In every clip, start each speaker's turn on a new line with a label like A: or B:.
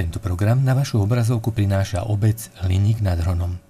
A: Tento program na vašu obrazovku prináša obec Hliník nad Hronom.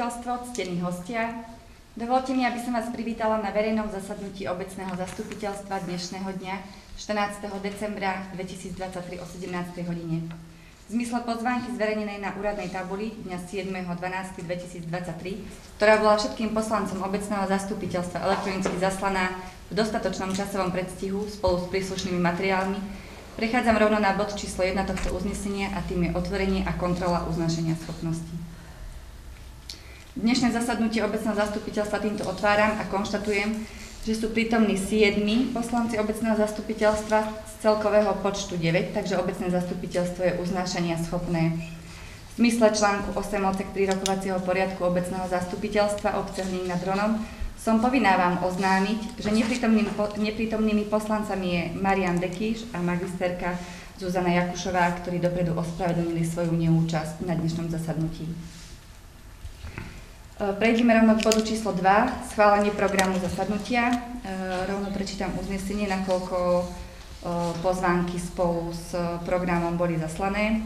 B: Zastupiteľstvo, ctení hostia. Dovolte mi, aby som vás privítala na verejnom zasadnutí obecného zastupiteľstva dnešného dňa 14. decembra 2023 o 17. hodine. V zmysle pozvánky zverejnenej na úradnej tabuli dňa 7.12.2023, ktorá bola všetkým poslancom obecného zastupiteľstva elektronicky zaslaná v dostatočnom časovom predstihu spolu s príslušnými materiálmi, prechádzam rovno na bod číslo 1 tohto uznesenia a tým je otvorenie a kontrola uznašenia schopností. Dnešné zasadnutie obecného zastupiteľstva týmto otváram a konštatujem, že sú prítomní 7 poslanci obecného zastupiteľstva z celkového počtu 9, takže obecné zastupiteľstvo je uznášania schopné. V zmysle článku 8 odsek 3 rokovacieho poriadku obecného zastupiteľstva obce Hník nad Dronom som povinná vám oznámiť, že neprítomnými, neprítomnými poslancami je Marian Dekíš a magisterka Zuzana Jakušová, ktorí dopredu ospravedlnili svoju neúčasť na dnešnom zasadnutí. E, prejdeme rovno k bodu číslo 2, schválenie programu zasadnutia. E, rovno prečítam uznesenie, nakoľko e, pozvánky spolu s programom boli zaslané.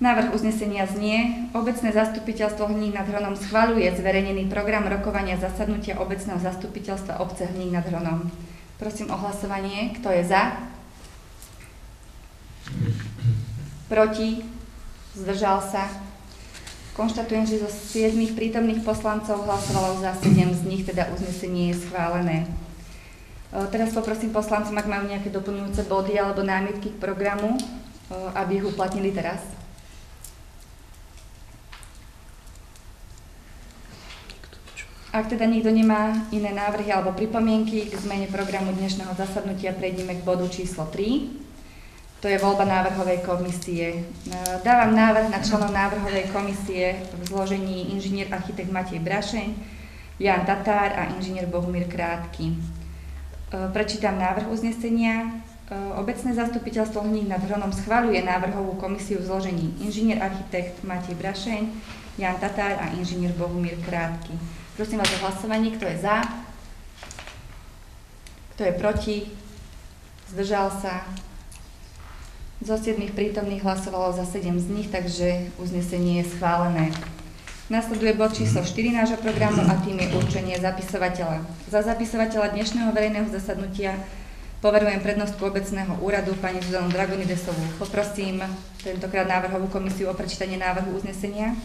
B: Návrh uznesenia znie, obecné zastupiteľstvo Hník nad Hronom schvaluje zverejnený program rokovania zasadnutia obecného zastupiteľstva obce Hník nad Hronom. Prosím o hlasovanie. Kto je za? Proti? Zdržal sa? Konštatujem, že zo 7 prítomných poslancov hlasovalo za 7 z nich, teda uznesenie je schválené. Teraz poprosím poslancom, ak majú nejaké doplňujúce body alebo námietky k programu, aby ich uplatnili teraz. Ak teda nikto nemá iné návrhy alebo pripomienky k zmene programu dnešného zasadnutia, prejdeme k bodu číslo 3. To je voľba návrhovej komisie. E, dávam návrh na členov návrhovej komisie v zložení inžinier architekt Matej Brašeň, Jan Tatár a inžinier Bohumír Krátky. E, prečítam návrh uznesenia. E, obecné zastupiteľstvo Hník nad Hronom schváľuje návrhovú komisiu v zložení inžinier architekt Matej Brašeň, Jan Tatár a inžinier Bohumír Krátky. Prosím vás o hlasovanie, kto je za, kto je proti, zdržal sa, zo 7 prítomných hlasovalo za 7 z nich, takže uznesenie je schválené. Nasleduje bod číslo 4 nášho programu a tým je určenie zapisovateľa. Za zapisovateľa dnešného verejného zasadnutia poverujem prednostku obecného úradu pani Zuzanu Dragonidesovú. Poprosím tentokrát návrhovú komisiu o prečítanie návrhu uznesenia.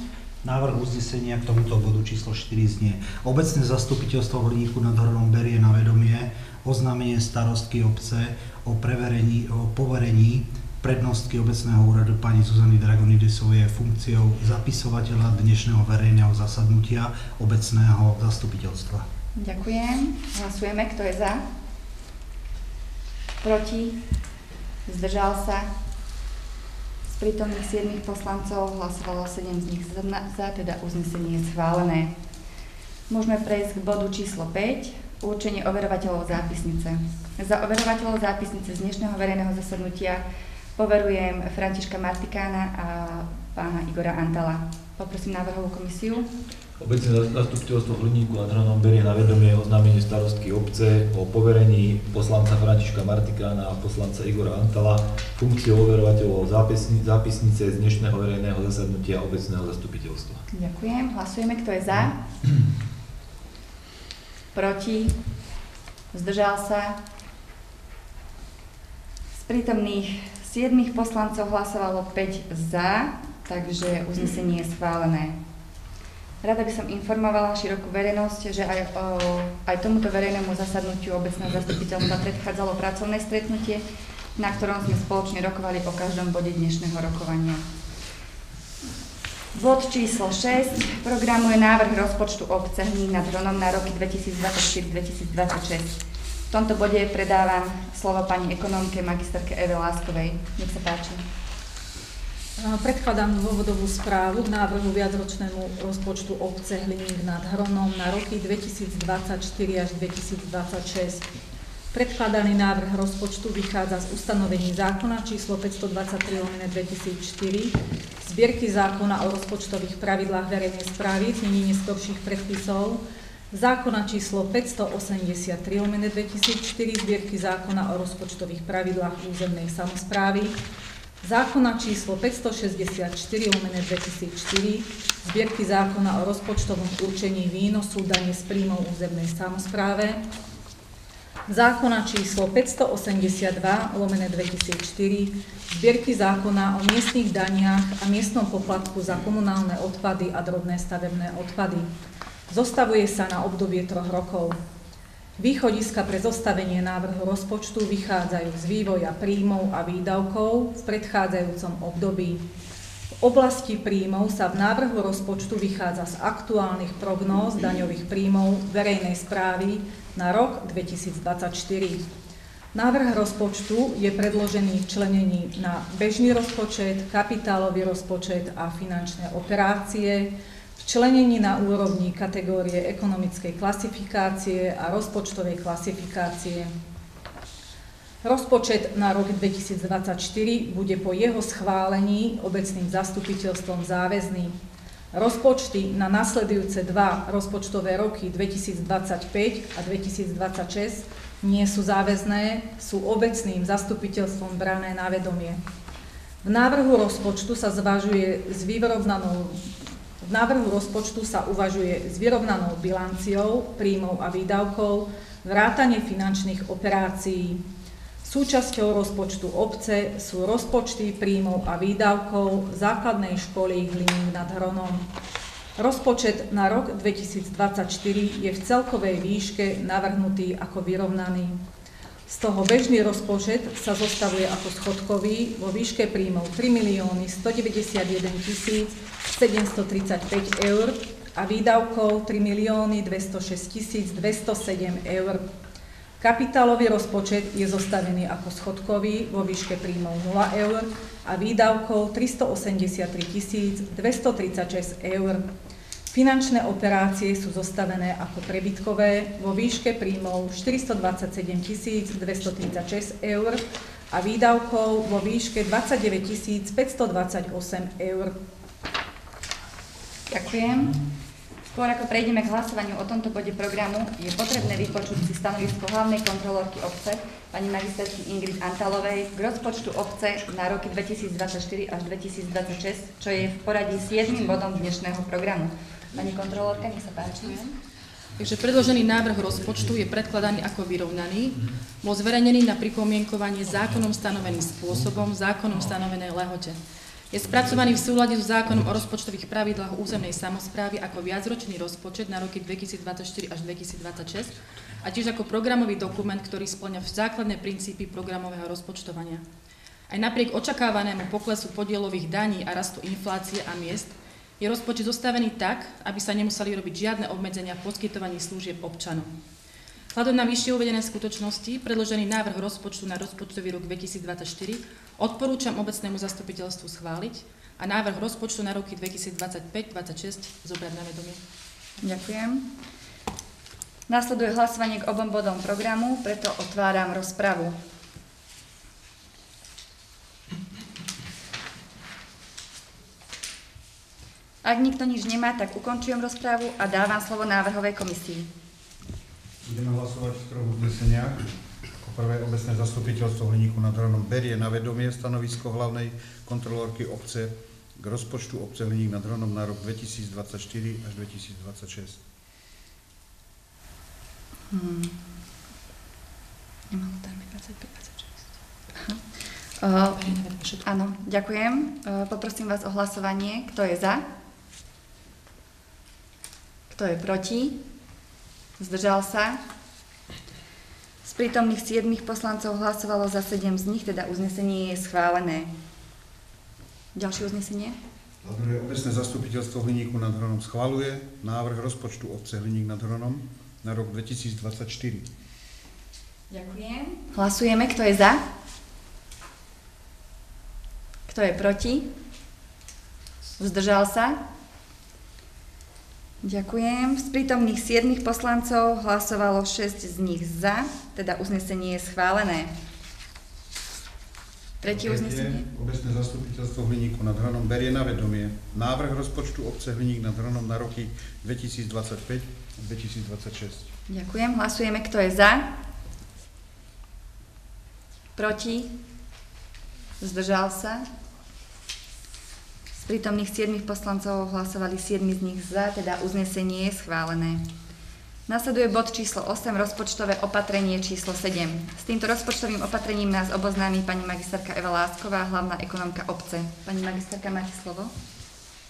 C: Návrh uznesenia k tomuto bodu číslo 4 znie. Obecné zastupiteľstvo Horníku nad Hronom berie na vedomie oznámenie starostky obce o, preverení, o poverení prednostky obecného úradu pani Zuzany Dragonidisovej je funkciou zapisovateľa dnešného verejného zasadnutia obecného zastupiteľstva.
B: Ďakujem. Hlasujeme. Kto je za? Proti? Zdržal sa? Z prítomných 7 poslancov hlasovalo 7 z nich za, teda uznesenie je schválené. Môžeme prejsť k bodu číslo 5, určenie overovateľov zápisnice. Za overovateľov zápisnice z dnešného verejného zasadnutia Poverujem Františka Martikána a pána Igora Antala. Poprosím návrhovú komisiu.
D: Obecne zastupiteľstvo Hliníku nad Hronom berie na vedomie oznámenie starostky obce o poverení poslanca Františka Martikána a poslanca Igora Antala funkciou overovateľov zápisnice z dnešného verejného zasadnutia obecného zastupiteľstva.
B: Ďakujem. Hlasujeme, kto je za. Proti. Zdržal sa. Z prítomných 7 poslancov hlasovalo 5 za, takže uznesenie je schválené. Rada by som informovala širokú verejnosť, že aj, o, aj tomuto verejnému zasadnutiu obecného zastupiteľstva predchádzalo pracovné stretnutie, na ktorom sme spoločne rokovali o každom bode dnešného rokovania. Bod číslo 6 programu je návrh rozpočtu obce Hník nad Hronom na roky 2024-2026. Tomto bode predávam slovo pani ekonomke magisterke Eve Láskovej. Nech sa páči.
E: Predkladám dôvodovú správu k návrhu viacročnému rozpočtu obce Hliník nad Hronom na roky 2024 až 2026. Predkladaný návrh rozpočtu vychádza z ustanovení zákona číslo 523 2004, zbierky zákona o rozpočtových pravidlách verejnej správy, znení neskorších predpisov, zákona číslo 583 2004, zbierky zákona o rozpočtových pravidlách územnej samozprávy, zákona číslo 564 lomené 2004, zbierky zákona o rozpočtovom určení výnosu dane z príjmov územnej samozpráve, zákona číslo 582 lomené 2004, zbierky zákona o miestnych daniach a miestnom poplatku za komunálne odpady a drobné stavebné odpady. Zostavuje sa na obdobie troch rokov. Východiska pre zostavenie návrhu rozpočtu vychádzajú z vývoja príjmov a výdavkov v predchádzajúcom období. V oblasti príjmov sa v návrhu rozpočtu vychádza z aktuálnych prognóz daňových príjmov verejnej správy na rok 2024. Návrh rozpočtu je predložený v členení na bežný rozpočet, kapitálový rozpočet a finančné operácie, Členení na úrovni kategórie ekonomickej klasifikácie a rozpočtovej klasifikácie. Rozpočet na rok 2024 bude po jeho schválení obecným zastupiteľstvom záväzný. Rozpočty na nasledujúce dva rozpočtové roky 2025 a 2026 nie sú záväzné, sú obecným zastupiteľstvom brané na vedomie. V návrhu rozpočtu sa zvažuje s vyrovnanou v návrhu rozpočtu sa uvažuje s vyrovnanou bilanciou príjmov a výdavkov, vrátanie finančných operácií. Súčasťou rozpočtu obce sú rozpočty príjmov a výdavkov základnej školy Hliník nad Hronom. Rozpočet na rok 2024 je v celkovej výške navrhnutý ako vyrovnaný. Z toho bežný rozpočet sa zostavuje ako schodkový vo výške príjmov 3 milióny 191 tisíc 735 eur a výdavkov 3 milióny 206 207 eur. Kapitálový rozpočet je zostavený ako schodkový vo výške príjmov 0 eur a výdavkov 383 236 eur. Finančné operácie sú zostavené ako prebytkové vo výške príjmov 427 236 eur a výdavkov vo výške 29 528 eur.
B: Ďakujem. Skôr ako prejdeme k hlasovaniu o tomto bode programu, je potrebné vypočuť si stanovisko hlavnej kontrolórky obce, pani magisterky Ingrid Antalovej, k rozpočtu obce na roky 2024 až 2026, čo je v poradí 7. bodom dnešného programu. Pani kontrolórka, nech sa páči.
F: Takže predložený návrh rozpočtu je predkladaný ako vyrovnaný, bol zverejnený na pripomienkovanie zákonom stanoveným spôsobom, zákonom stanovenej lehote. Je spracovaný v súlade so zákonom o rozpočtových pravidlách územnej samozprávy ako viacročný rozpočet na roky 2024 až 2026 a tiež ako programový dokument, ktorý splňa základné princípy programového rozpočtovania. Aj napriek očakávanému poklesu podielových daní a rastu inflácie a miest je rozpočet zostavený tak, aby sa nemuseli robiť žiadne obmedzenia v poskytovaní služieb občanom. Vzhľadom na vyššie uvedené skutočnosti, predložený návrh rozpočtu na rozpočtový rok 2024 odporúčam obecnému zastupiteľstvu schváliť a návrh rozpočtu na roky 2025-2026 zobrať na vedomie.
B: Ďakujem. Nasleduje hlasovanie k obom bodom programu, preto otváram rozpravu. Ak nikto nič nemá, tak ukončujem rozprávu a dávam slovo návrhovej komisii.
G: Budeme hlasovať v troch uzneseniach. Ako prvé obecné zastupiteľstvo Hliníku nad Hronom berie na vedomie stanovisko hlavnej kontrolórky obce k rozpočtu obce Hliník nad Hronom na rok 2024 až 2026. Hmm.
B: Nemalo tam 25, 26. Uh, áno, ďakujem. Uh, poprosím vás o hlasovanie. Kto je za? Kto je proti? Zdržal sa? Z prítomných 7 poslancov hlasovalo za 7 z nich, teda uznesenie je schválené. Ďalšie uznesenie?
G: Druhé obecné zastupiteľstvo Hliníku nad Hronom schvaluje návrh rozpočtu obce Hliník nad Hronom na rok 2024.
B: Ďakujem. Hlasujeme, kto je za? Kto je proti? Zdržal sa? Ďakujem. Z prítomných 7 poslancov hlasovalo 6 z nich za, teda uznesenie je schválené. Tretie uznesenie.
G: Obecné zastupiteľstvo Hliníku nad Hronom berie na vedomie návrh rozpočtu obce Hliník nad Hronom na roky 2025 a 2026.
B: Ďakujem. Hlasujeme, kto je za. Proti? Zdržal sa? Prítomných 7 poslancov hlasovali 7 z nich za, teda uznesenie je schválené. Nasleduje bod číslo 8, rozpočtové opatrenie číslo 7. S týmto rozpočtovým opatrením nás oboznámi pani magisterka Eva Lásková, hlavná ekonomka obce. Pani magisterka, máte slovo?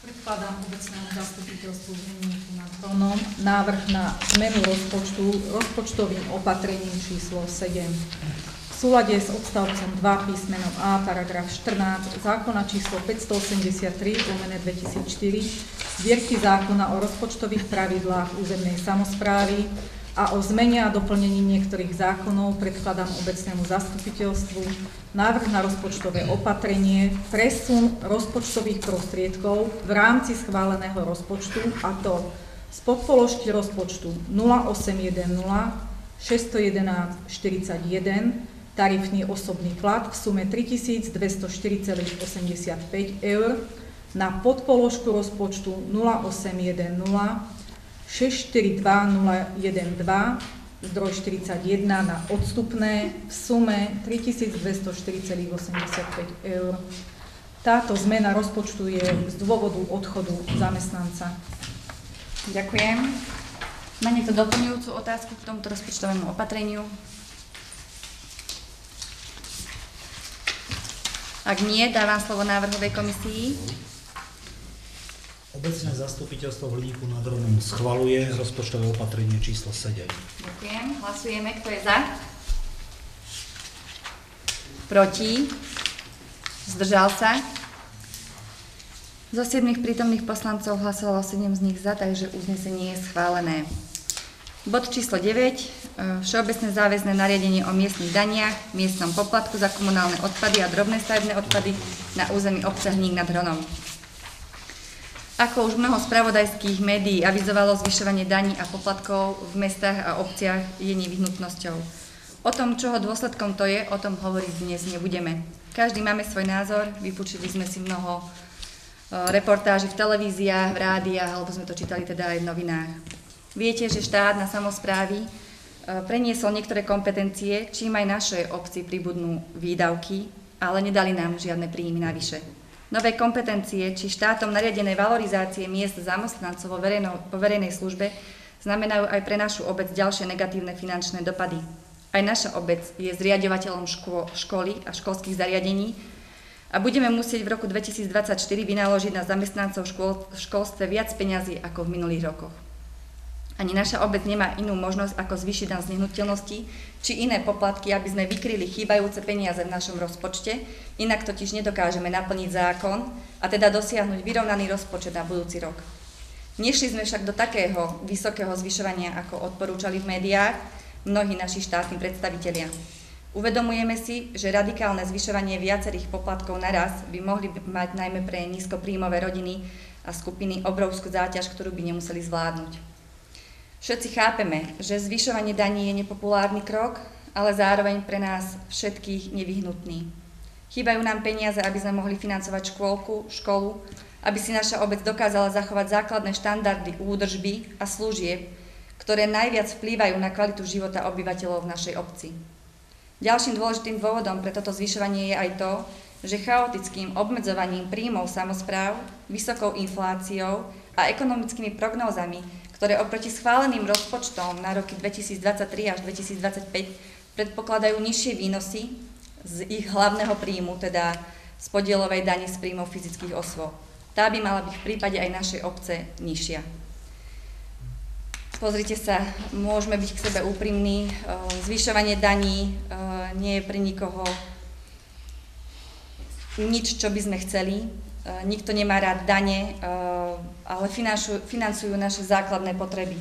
E: Predkladám obecnému zastupiteľstvu Hliníku nad Hronom návrh na zmenu rozpočtu rozpočtovým opatrením číslo 7. Súlade s odstavcom 2 písmenom A, paragraf 14 zákona číslo 583 lomené 2004 zbierky zákona o rozpočtových pravidlách územnej samozprávy a o zmene a doplnení niektorých zákonov predkladám obecnému zastupiteľstvu návrh na rozpočtové opatrenie, presun rozpočtových prostriedkov v rámci schváleného rozpočtu a to z podpoložky rozpočtu 0810 611 41 tarifný osobný plat v sume 3204,85 eur na podpoložku rozpočtu 0810 642012 zdroj 41 na odstupné v sume 3204,85 eur. Táto zmena rozpočtu je z dôvodu odchodu zamestnanca.
B: Ďakujem. Má niekto doplňujúcu otázku k tomuto rozpočtovému opatreniu? Ak nie, dávam slovo návrhovej komisii.
C: Obecné zastupiteľstvo v Hliníku nad Hronom schvaluje rozpočtové opatrenie číslo 7.
B: Ďakujem. Hlasujeme. Kto je za? Proti? Zdržal sa? Zo 7 prítomných poslancov hlasovalo 7 z nich za, takže uznesenie je schválené. Bod číslo 9. E, Všeobecné záväzné nariadenie o miestnych daniach, miestnom poplatku za komunálne odpady a drobné stavebné odpady na území obce Hník nad Hronom. Ako už mnoho spravodajských médií avizovalo, zvyšovanie daní a poplatkov v mestách a obciach je nevyhnutnosťou. O tom, čoho dôsledkom to je, o tom hovoriť dnes nebudeme. Každý máme svoj názor, vypočuli sme si mnoho e, reportáží v televíziách, v rádiách, alebo sme to čítali teda aj v novinách. Viete, že štát na samozprávy e, preniesol niektoré kompetencie, čím aj našej obci pribudnú výdavky, ale nedali nám žiadne príjmy navyše. Nové kompetencie či štátom nariadené valorizácie miest zamestnancov vo, vo verejnej službe znamenajú aj pre našu obec ďalšie negatívne finančné dopady. Aj naša obec je zriadovateľom škô, školy a školských zariadení a budeme musieť v roku 2024 vynaložiť na zamestnancov škôl, v školstve viac peňazí ako v minulých rokoch. Ani naša obec nemá inú možnosť, ako zvýšiť dan z nehnuteľnosti či iné poplatky, aby sme vykryli chýbajúce peniaze v našom rozpočte, inak totiž nedokážeme naplniť zákon a teda dosiahnuť vyrovnaný rozpočet na budúci rok. Nešli sme však do takého vysokého zvyšovania, ako odporúčali v médiách mnohí naši štátni predstavitelia. Uvedomujeme si, že radikálne zvyšovanie viacerých poplatkov naraz by mohli mať najmä pre nízkopríjmové rodiny a skupiny obrovskú záťaž, ktorú by nemuseli zvládnuť. Všetci chápeme, že zvyšovanie daní je nepopulárny krok, ale zároveň pre nás všetkých nevyhnutný. Chýbajú nám peniaze, aby sme mohli financovať škôlku, školu, aby si naša obec dokázala zachovať základné štandardy údržby a služieb, ktoré najviac vplývajú na kvalitu života obyvateľov v našej obci. Ďalším dôležitým dôvodom pre toto zvyšovanie je aj to, že chaotickým obmedzovaním príjmov samozpráv, vysokou infláciou a ekonomickými prognózami ktoré oproti schváleným rozpočtom na roky 2023 až 2025 predpokladajú nižšie výnosy z ich hlavného príjmu, teda z podielovej dane z príjmov fyzických osôb. Tá by mala byť v prípade aj našej obce nižšia. Pozrite sa, môžeme byť k sebe úprimní, zvyšovanie daní nie je pre nikoho nič, čo by sme chceli. Nikto nemá rád dane, ale financujú naše základné potreby.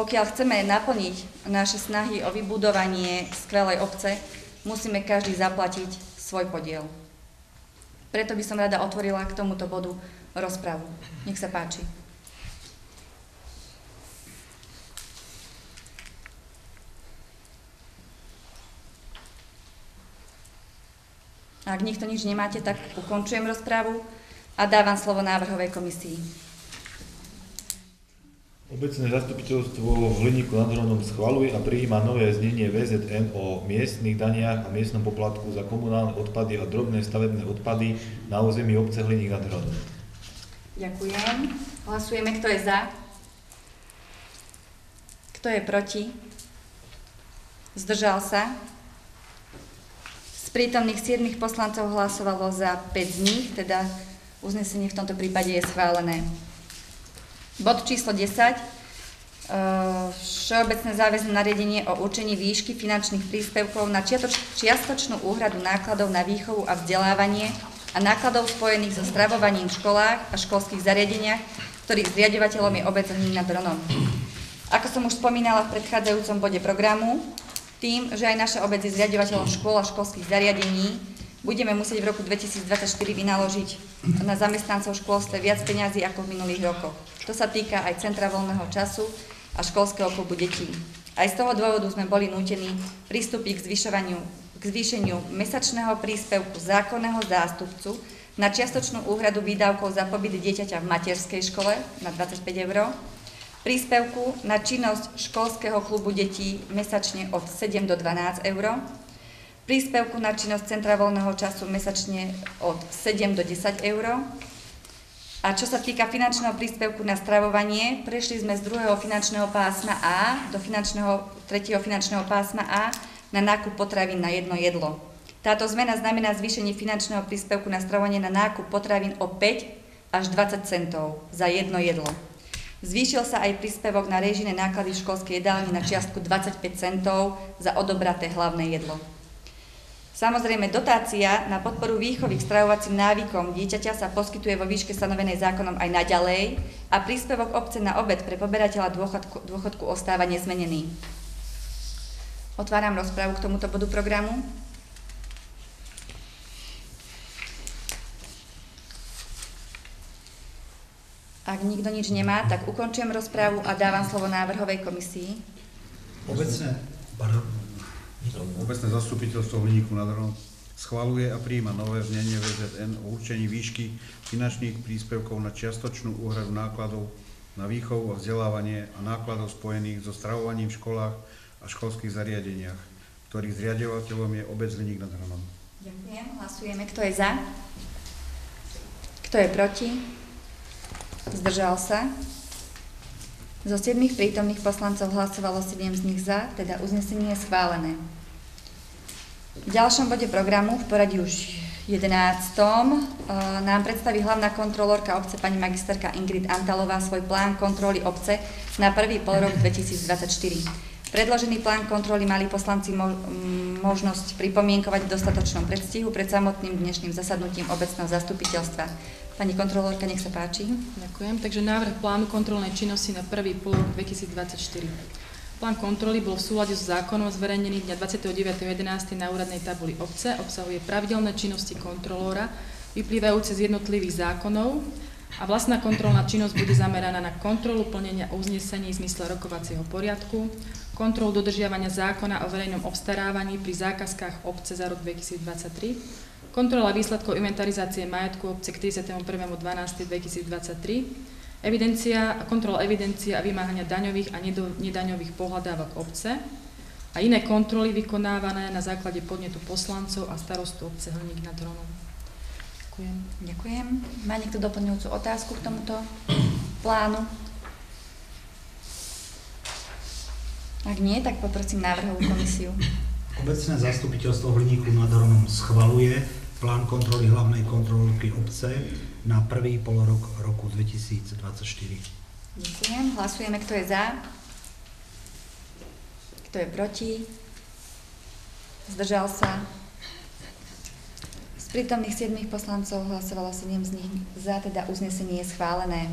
B: Pokiaľ chceme naplniť naše snahy o vybudovanie skvelej obce, musíme každý zaplatiť svoj podiel. Preto by som rada otvorila k tomuto bodu rozpravu. Nech sa páči. Ak nikto nič nemáte, tak ukončujem rozpravu a dávam slovo návrhovej komisii.
D: Obecné zastupiteľstvo v Hliníku nad Hronom schvaluje a prijíma nové znenie VZN o miestnych daniach a miestnom poplatku za komunálne odpady a drobné stavebné odpady na území obce Hliník nad Hronom.
B: Ďakujem. Hlasujeme, kto je za. Kto je proti? Zdržal sa? Z prítomných 7 poslancov hlasovalo za 5 z nich, teda uznesenie v tomto prípade je schválené. Bod číslo 10. Všeobecné záväzné nariadenie o určení výšky finančných príspevkov na čiastočnú úhradu nákladov na výchovu a vzdelávanie a nákladov spojených so stravovaním v školách a školských zariadeniach, ktorých zriadovateľom je obec Hnín nad Hronom. Ako som už spomínala v predchádzajúcom bode programu, tým, že aj naša obec je zriadovateľom škôl a školských zariadení, budeme musieť v roku 2024 vynaložiť na zamestnancov v viac peňazí ako v minulých rokoch. To sa týka aj Centra voľného času a školského klubu detí. Aj z toho dôvodu sme boli nútení pristúpiť k, k zvýšeniu mesačného príspevku zákonného zástupcu na čiastočnú úhradu výdavkov za pobyt dieťaťa v materskej škole na 25 eur, príspevku na činnosť školského klubu detí mesačne od 7 do 12 eur, príspevku na činnosť Centra voľného času mesačne od 7 do 10 eur. A čo sa týka finančného príspevku na stravovanie, prešli sme z druhého finančného pásma A do finančného, tretieho finančného pásma A na nákup potravín na jedno jedlo. Táto zmena znamená zvýšenie finančného príspevku na stravovanie na nákup potravín o 5 až 20 centov za jedno jedlo. Zvýšil sa aj príspevok na režijné náklady v školskej jedálni na čiastku 25 centov za odobraté hlavné jedlo. Samozrejme, dotácia na podporu výchovy k stravovacím návykom dieťaťa sa poskytuje vo výške stanovenej zákonom aj naďalej a príspevok obce na obed pre poberateľa dôchodku, dôchodku ostáva nezmenený. Otváram rozprávu k tomuto bodu programu. Ak nikto nič nemá, tak ukončujem rozprávu a dávam slovo návrhovej komisii.
C: Obecné, pardon,
G: Obecné zastupiteľstvo Hliníku nad Hronom schvaluje a prijíma nové znenie VZN o určení výšky finančných príspevkov na čiastočnú úhradu nákladov na výchovu a vzdelávanie a nákladov spojených so stravovaním v školách a školských zariadeniach, ktorých zriadovateľom je obec Hliník nad Hronom.
B: Ďakujem. Hlasujeme. Kto je za? Kto je proti? Zdržal sa? Zo 7 prítomných poslancov hlasovalo 7 z nich za, teda uznesenie je schválené. V ďalšom bode programu, v poradí už 11. nám predstaví hlavná kontrolórka obce pani magisterka Ingrid Antalová svoj plán kontroly obce na prvý pol rok 2024. Predložený plán kontroly mali poslanci možnosť pripomienkovať v dostatočnom predstihu pred samotným dnešným zasadnutím obecného zastupiteľstva. Pani kontrolórka, nech sa páči.
F: Ďakujem. Takže návrh plánu kontrolnej činnosti na prvý pol rok 2024. Plán kontroly bol v súlade s zákonom zverejnený dňa 29.11. na úradnej tabuli obce. Obsahuje pravidelné činnosti kontrolóra, vyplývajúce z jednotlivých zákonov a vlastná kontrolná činnosť bude zameraná na kontrolu plnenia uznesení v zmysle rokovacieho poriadku, kontrolu dodržiavania zákona o verejnom obstarávaní pri zákazkách obce za rok 2023, Kontrola výsledkov inventarizácie majetku obce k 31.12.2023. Evidencia, kontrola evidencia a vymáhania daňových a nedaňových pohľadávok obce a iné kontroly vykonávané na základe podnetu poslancov a starostu obce Hlník nad Hronom.
B: Ďakujem. Ďakujem. Má niekto doplňujúcu otázku k tomuto plánu? Ak nie, tak poprosím návrhovú komisiu.
C: Obecné zastupiteľstvo Hliníku nad Hronom schvaluje plán kontroly hlavnej kontrolky obce na prvý polorok roku 2024.
B: Ďakujem. Hlasujeme, kto je za. Kto je proti? Zdržal sa? Prítomných 7 poslancov hlasovalo 7 z nich za, teda uznesenie je schválené.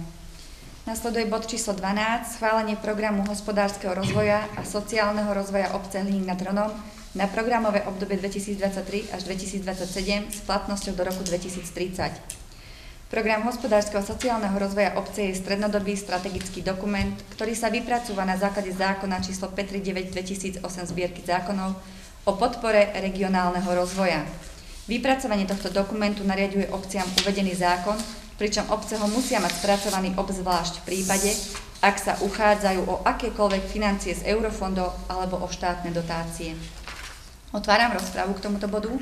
B: Nasleduje bod číslo 12, schválenie programu hospodárskeho rozvoja a sociálneho rozvoja obce Hlín nad Hronom na programové obdobie 2023 až 2027 s platnosťou do roku 2030. Program hospodárskeho a sociálneho rozvoja obce je strednodobý strategický dokument, ktorý sa vypracúva na základe zákona číslo 539 2008 zbierky zákonov o podpore regionálneho rozvoja. Vypracovanie tohto dokumentu nariaduje obciam uvedený zákon, pričom obce ho musia mať spracovaný obzvlášť v prípade, ak sa uchádzajú o akékoľvek financie z eurofondov alebo o štátne dotácie. Otváram rozprávu k tomuto bodu.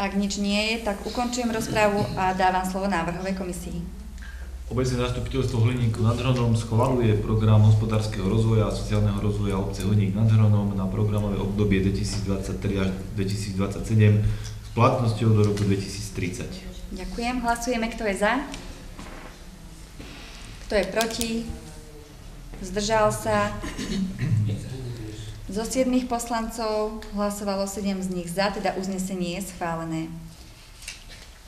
B: Ak nič nie je, tak ukončujem rozprávu a dávam slovo návrhovej komisii.
D: Obecné zastupiteľstvo Hliníku nad Hronom schvaluje program hospodárskeho rozvoja a sociálneho rozvoja obce Hliník nad Hronom na programové obdobie 2023 až 2027 s platnosťou do roku 2030.
B: Ďakujem. Hlasujeme, kto je za. Kto je proti? Zdržal sa. Zo 7 poslancov hlasovalo 7 z nich za, teda uznesenie je schválené.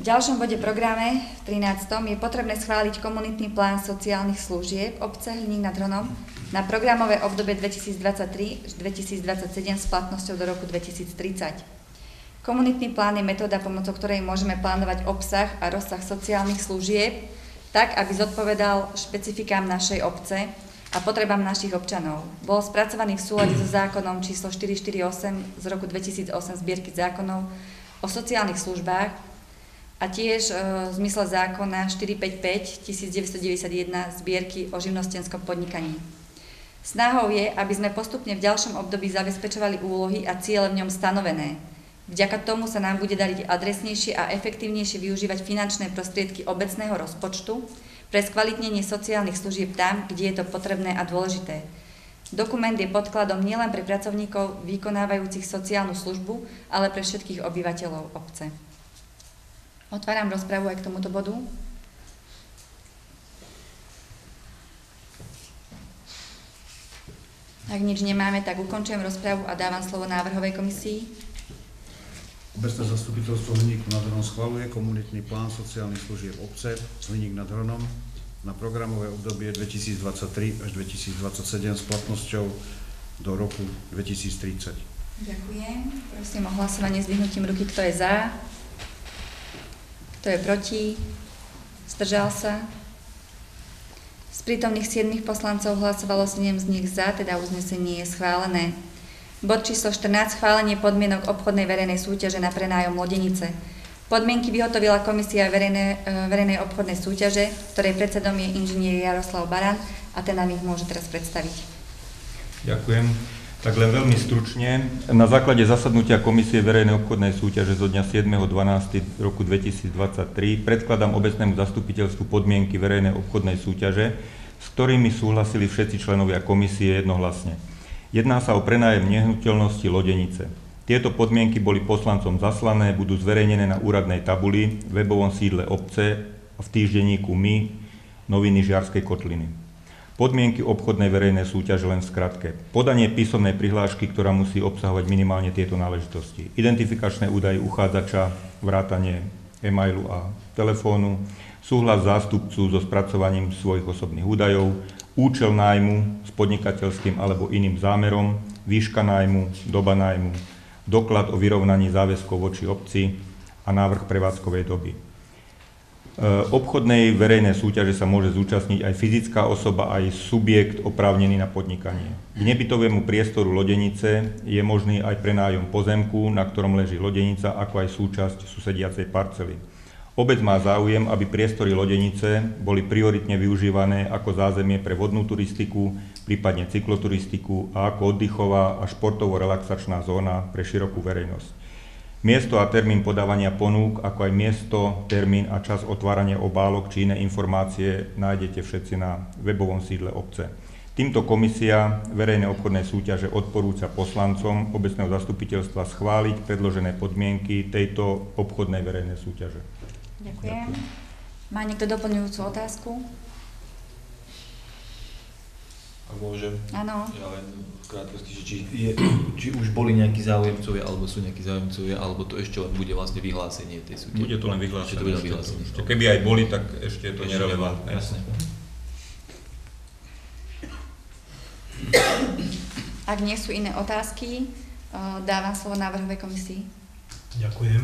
B: V ďalšom bode programe, v 13. je potrebné schváliť komunitný plán sociálnych služieb obce Hliník nad Hronom na programové obdobie 2023-2027 s platnosťou do roku 2030. Komunitný plán je metóda, pomocou ktorej môžeme plánovať obsah a rozsah sociálnych služieb tak, aby zodpovedal špecifikám našej obce a potrebám našich občanov. Bol spracovaný v súlade so zákonom číslo 448 z roku 2008 zbierky zákonov o sociálnych službách a tiež e, v zmysle zákona 455 1991 zbierky o živnostenskom podnikaní. Snahou je, aby sme postupne v ďalšom období zabezpečovali úlohy a ciele v ňom stanovené. Vďaka tomu sa nám bude dariť adresnejšie a efektívnejšie využívať finančné prostriedky obecného rozpočtu, pre skvalitnenie sociálnych služieb tam, kde je to potrebné a dôležité. Dokument je podkladom nielen pre pracovníkov vykonávajúcich sociálnu službu, ale pre všetkých obyvateľov obce. Otváram rozpravu aj k tomuto bodu. Ak nič nemáme, tak ukončujem rozpravu a dávam slovo návrhovej komisii.
G: Obecné zastupiteľstvo Hliníku nad Hronom schvaluje komunitný plán sociálnych služieb obce Hliník nad Hronom na programové obdobie 2023 až 2027 s platnosťou do roku 2030.
B: Ďakujem. Prosím o hlasovanie s vyhnutím ruky, kto je za, kto je proti, zdržal sa. Z prítomných 7 poslancov hlasovalo 7 z nich za, teda uznesenie je schválené. Bod číslo 14. Schválenie podmienok obchodnej verejnej súťaže na prenájom lodenice. Podmienky vyhotovila Komisia verejnej, e, verejnej obchodnej súťaže, ktorej predsedom je inžinier Jaroslav Baran a ten nám ich môže teraz predstaviť.
H: Ďakujem. Tak len veľmi stručne. Na základe zasadnutia Komisie verejnej obchodnej súťaže zo dňa 7.12. roku 2023 predkladám obecnému zastupiteľstvu podmienky verejnej obchodnej súťaže, s ktorými súhlasili všetci členovia komisie jednohlasne. Jedná sa o prenájem nehnuteľnosti Lodenice. Tieto podmienky boli poslancom zaslané, budú zverejnené na úradnej tabuli, v webovom sídle obce v týždenníku My, noviny Žiarskej kotliny. Podmienky obchodnej verejnej súťaže len v skratke. Podanie písomnej prihlášky, ktorá musí obsahovať minimálne tieto náležitosti. Identifikačné údaje uchádzača, vrátanie e-mailu a telefónu, súhlas zástupcu so spracovaním svojich osobných údajov, účel nájmu s podnikateľským alebo iným zámerom, výška nájmu, doba nájmu, doklad o vyrovnaní záväzkov voči obci a návrh prevádzkovej doby. E, obchodnej verejnej súťaže sa môže zúčastniť aj fyzická osoba, aj subjekt oprávnený na podnikanie. K nebytovému priestoru lodenice je možný aj prenájom pozemku, na ktorom leží lodenica, ako aj súčasť susediacej parcely. Obec má záujem, aby priestory lodenice boli prioritne využívané ako zázemie pre vodnú turistiku, prípadne cykloturistiku a ako oddychová a športovo-relaxačná zóna pre širokú verejnosť. Miesto a termín podávania ponúk, ako aj miesto, termín a čas otvárania obálok či iné informácie nájdete všetci na webovom sídle obce. Týmto komisia verejnej obchodnej súťaže odporúča poslancom obecného zastupiteľstva schváliť predložené podmienky tejto obchodnej verejnej súťaže.
B: Ďakujem. Má niekto doplňujúcu otázku?
D: Ak môžem?
B: Áno.
D: Ja len v krátkosti, že či, je, či už boli nejakí záujemcovia, alebo sú nejakí záujemcovia, alebo to ešte len bude vlastne vyhlásenie tej súťaže.
H: Bude to len vyhlásenie.
D: to bude vyhlásenie.
H: Ešte, keby aj boli, tak ešte je to
D: Ešte
H: nerelevantné.
D: Jasne.
B: Ak nie sú iné otázky, eh, dávam slovo návrhovej komisii.
C: Ďakujem.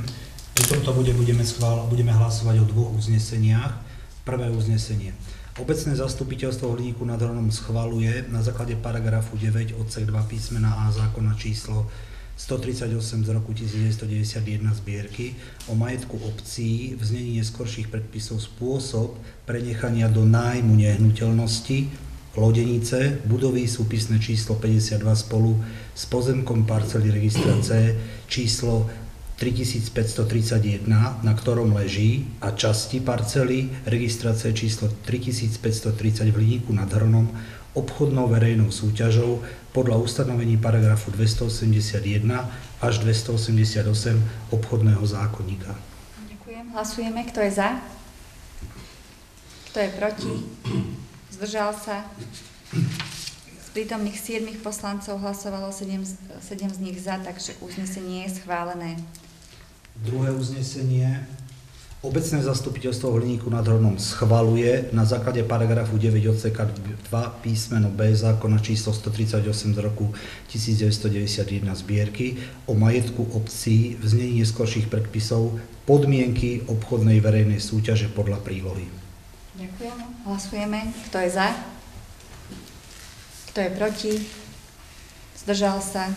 C: Pri tomto bude budeme, schvál, budeme hlasovať o dvoch uzneseniach. Prvé uznesenie. Obecné zastupiteľstvo Hliníku nad Hronom schvaluje na základe paragrafu 9 odsek 2 písmena A zákona číslo 138 z roku 1991 zbierky o majetku obcí v znení neskorších predpisov spôsob prenechania do nájmu nehnuteľnosti Lodenice, budovy súpisné číslo 52 spolu s pozemkom parcely registra C číslo 3531, na ktorom leží, a časti parcely registrácie číslo 3530 v Hliníku nad Hronom obchodnou verejnou súťažou podľa ustanovení paragrafu 281 až 288 obchodného zákonníka.
B: Ďakujem. Hlasujeme. Kto je za? Kto je proti? Zdržal sa? Z prítomných 7 poslancov hlasovalo 7, 7 z nich za, takže uznesenie je schválené.
C: Druhé uznesenie. Obecné zastupiteľstvo Hliníku nad Hronom schvaluje na základe paragrafu 9 odseka 2 písmeno B zákona číslo 138 z roku 1991 zbierky o majetku obcí v znení neskorších predpisov podmienky obchodnej verejnej súťaže podľa prílohy.
B: Ďakujem. Hlasujeme. Kto je za? Kto je proti? Zdržal sa?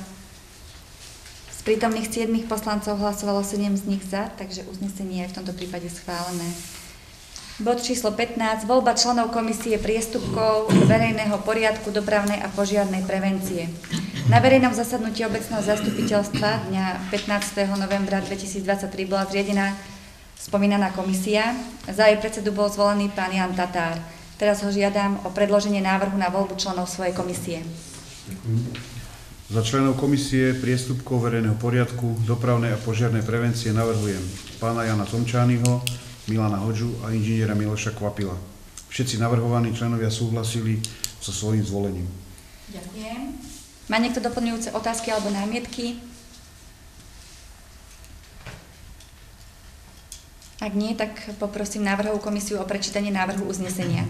B: Prítomných 7 poslancov hlasovalo 7 z nich za, takže uznesenie je v tomto prípade schválené. Bod číslo 15. Voľba členov komisie priestupkov verejného poriadku, dopravnej a požiarnej prevencie. Na verejnom zasadnutí obecného zastupiteľstva dňa 15. novembra 2023 bola zriedená spomínaná komisia. Za jej predsedu bol zvolený pán Jan Tatár. Teraz ho žiadam o predloženie návrhu na voľbu členov svojej komisie.
G: Ďakujem. Za členov komisie priestupkov verejného poriadku, dopravnej a požiarnej prevencie navrhujem pána Jana Tomčányho, Milana Hoďu a inžiniera Miloša Kvapila. Všetci navrhovaní členovia súhlasili so svojím zvolením.
B: Ďakujem. Má niekto doplňujúce otázky alebo námietky? Ak nie, tak poprosím návrhovú komisiu o prečítanie návrhu uznesenia.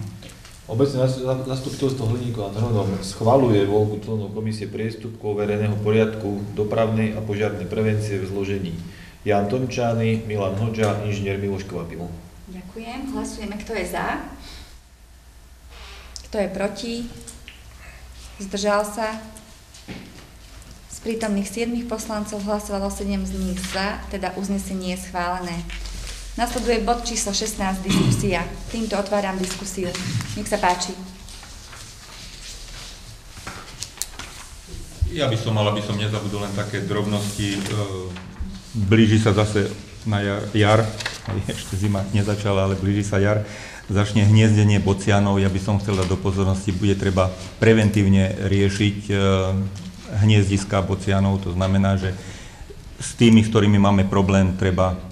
D: Obecné zastupiteľstvo Hliníku nad Hronom schvaluje voľbu členov komisie priestupkov verejného poriadku, dopravnej a požiarnej prevencie v zložení Jan Tomčány, Milan Hoďa, inžinier Miloš Kvapil.
B: Ďakujem. Hlasujeme, kto je za. Kto je proti? Zdržal sa? Z prítomných 7 poslancov hlasovalo 7 z nich za, teda uznesenie je schválené. Nasleduje bod číslo 16, diskusia. Týmto otváram diskusiu. Nech sa páči.
H: Ja by som mal, aby som nezabudol len také drobnosti. E, blíži sa zase na jar, ešte zima nezačala, ale blíži sa jar, začne hniezdenie bocianov. Ja by som chcel dať do pozornosti, bude treba preventívne riešiť e, hniezdiska bocianov, to znamená, že s tými, s ktorými máme problém, treba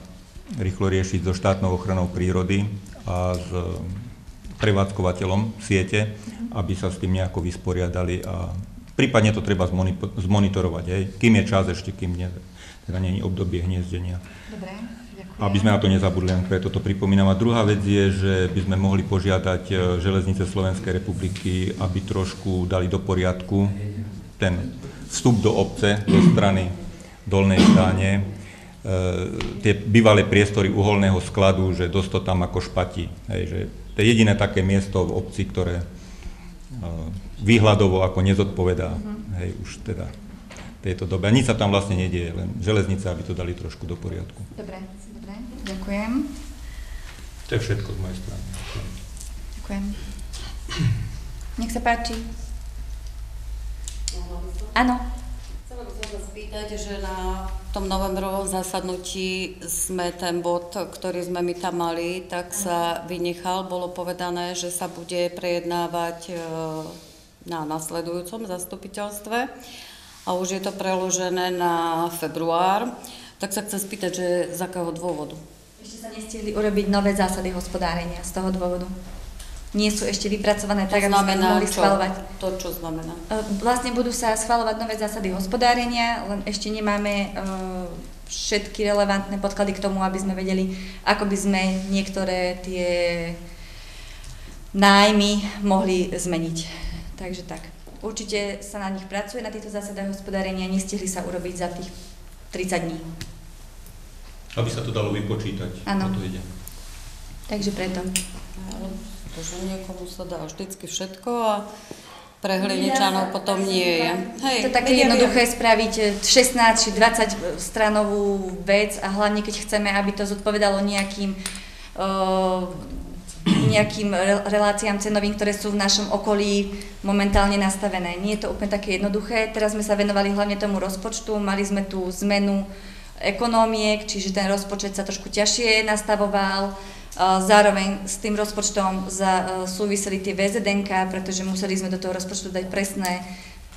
H: rýchlo riešiť so štátnou ochranou prírody a s prevádzkovateľom siete, aby sa s tým nejako vysporiadali a prípadne to treba zmonitorovať, hej, kým je čas ešte, kým nie, teda nie je obdobie hniezdenia.
B: Dobre, ďakujem.
H: Aby sme na to nezabudli, len preto to pripomínam. A druhá vec je, že by sme mohli požiadať e, železnice Slovenskej republiky, aby trošku dali do poriadku ten vstup do obce, do strany Dolnej Stáne, E, tie bývalé priestory uholného skladu, že dosť to tam ako špatí. Hej, že to je jediné také miesto v obci, ktoré e, výhľadovo ako nezodpovedá, uh-huh. hej, už teda tejto dobe. A nič sa tam vlastne nedieje, len železnice, aby to dali trošku do poriadku.
B: Dobre, dobre, ďakujem.
H: To je všetko z mojej strany.
B: Ďakujem. Nech sa páči. Áno
I: spýtať, že na tom novembrovom zasadnutí sme ten bod, ktorý sme my tam mali, tak sa vynechal. Bolo povedané, že sa bude prejednávať e, na nasledujúcom zastupiteľstve a už je to preložené na február. Tak sa chcem spýtať, že z akého dôvodu?
B: Ešte sa nestihli urobiť nové zásady hospodárenia z toho dôvodu nie sú ešte vypracované tak, aby sme mohli čo? schvalovať.
I: To čo znamená?
B: E, vlastne budú sa schvalovať nové zásady hospodárenia, len ešte nemáme e, všetky relevantné podklady k tomu, aby sme vedeli, ako by sme niektoré tie nájmy mohli zmeniť. Takže tak. Určite sa na nich pracuje, na týchto zásadách hospodárenia, nestihli sa urobiť za tých 30 dní.
H: Aby sa to dalo vypočítať.
B: Áno.
H: ako to ide.
B: Takže preto.
I: To, že niekomu sa dá vždycky všetko a pre Hliničanov potom nie je. Hej,
B: To také jednoduché
I: viem.
B: spraviť e, 16 či 20 stranovú vec a hlavne keď chceme, aby to zodpovedalo nejakým uh, nejakým re- reláciám cenovým, ktoré sú v našom okolí momentálne nastavené. Nie je to úplne také jednoduché. Teraz sme sa venovali hlavne tomu rozpočtu, mali sme tú zmenu ekonómiek, čiže ten rozpočet sa trošku ťažšie nastavoval. Zároveň s tým rozpočtom za, uh, súviseli tie VZDNK, pretože museli sme do toho rozpočtu dať presné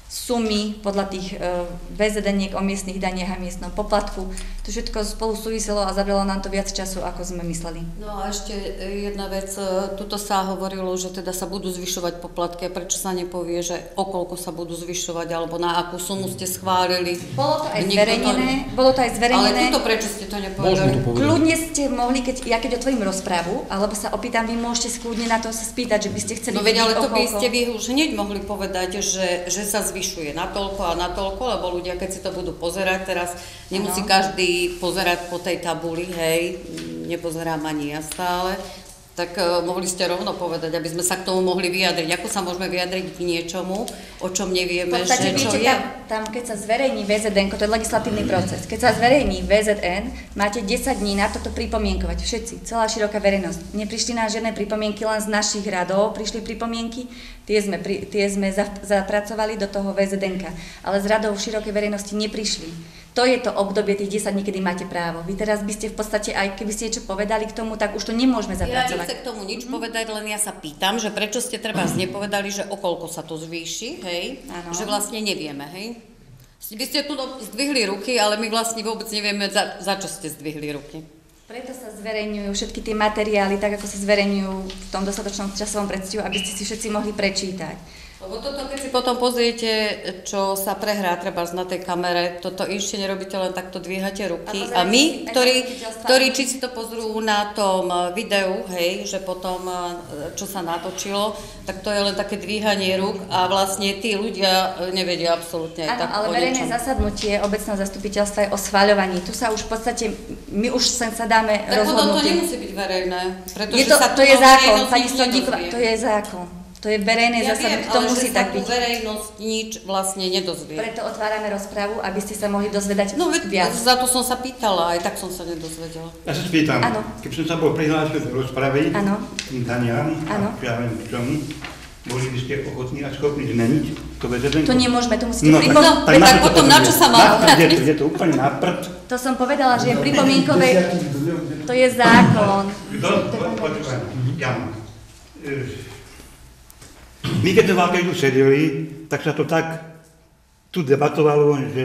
B: sumy podľa tých uh, VZDNiek o miestnych daniach a miestnom poplatku. To všetko spolu súviselo a zabralo nám to viac času, ako sme mysleli.
I: No a ešte jedna vec, e, tuto sa hovorilo, že teda sa budú zvyšovať poplatky a prečo sa nepovie, že o koľko sa budú zvyšovať alebo na akú sumu ste schválili.
B: Bolo to aj
I: Nikto
B: zverejnené, bolo to aj
I: Ale
B: zverejnené.
I: tuto prečo ste to nepovedali?
B: Kľudne ste mohli, keď, ja keď otvorím rozprávu, alebo sa opýtam, vy môžete kľudne na to sa spýtať, že by ste chceli
I: No veď, ale to by ste vy už hneď mohli povedať, že, že sa zvyšuje na toľko a na toľko, lebo ľudia, keď si to budú pozerať teraz, nemusí
B: Áno.
I: každý pozerať po tej tabuli, hej, nepozerám ani ja stále, tak uh, mohli ste rovno povedať, aby sme sa k tomu mohli vyjadriť. Ako sa môžeme vyjadriť k niečomu, o čom
B: V
I: nevieme,
B: podstate,
I: že čo
B: viete,
I: je?
B: tam, tam, keď sa zverejní VZN, to je legislatívny proces, keď sa zverejní VZN, máte 10 dní na toto pripomienkovať. Všetci, celá široká verejnosť. Neprišli nám žiadne pripomienky len z našich radov, prišli pripomienky, tie sme, pri, tie sme za, zapracovali do toho VZN, ale z radov širokej verejnosti neprišli. To je to obdobie tých 10 dní, kedy máte právo. Vy teraz by ste v podstate, aj keby ste niečo povedali k tomu, tak už to nemôžeme
I: Ja
B: zapracovať.
I: nechcem k tomu nič povedať, len ja sa pýtam, že prečo ste treba nepovedali, že o koľko sa to zvýši, hej?
B: Áno.
I: Že vlastne nevieme, hej? Vy ste tu zdvihli ruky, ale my vlastne vôbec nevieme, za, za čo ste zdvihli ruky.
B: Preto sa zverejňujú všetky tie materiály, tak ako sa zverejňujú v tom dostatočnom časovom predstihu, aby ste si všetci mohli prečítať.
I: Lebo toto, keď si potom pozriete, čo sa prehrá treba na tej kamere, toto ešte nerobíte, len takto dvíhate ruky.
B: A
I: A, my, ktorí, ktorí či si to pozrú na tom eh, videu, hej, že potom, eh, čo sa natočilo, tak to je len také dvíhanie rúk a vlastne tí ľudia eh, nevedia absolútne
B: Áno,
I: tak
B: ale verejné zasadnutie obecného zastupiteľstva je o schváľovaní. Tu sa už v podstate, my už sem sa dáme
I: Tak potom to nemusí byť verejné, pretože
B: Je to,
I: sa
B: to
I: tu
B: je zákon, pani Stodíková, to je zákon. To je verejné
I: Ja
B: zasadnutie,
I: viem,
B: to
I: ale
B: musí
I: že
B: tak byť.
I: verejnosť nič vlastne nedozvie.
B: Preto otvárame rozpravu, aby ste sa mohli dozvedať
I: No veď
B: viac.
I: za to som sa pýtala, aj tak som sa nedozvedela.
J: Ja sa spýtam,
B: Áno.
J: keby som sa bol prihlásil do rozpravy
B: Áno.
J: tým daniam,
B: Áno.
J: a ja k čomu, boli by ste ochotní a schopní zmeniť to VZN?
B: To nemôžeme, to musíte
J: No,
B: pripomenúť.
I: tak- tak potom na čo sa má
J: je, to- je to úplne na prd.
B: To som povedala, že je pripomienkové, to je zákon.
J: Kto? Po- Počúvaj, Jan. e, My keď sme v Alkejdu sedeli, tak sa to tak tu debatovalo, že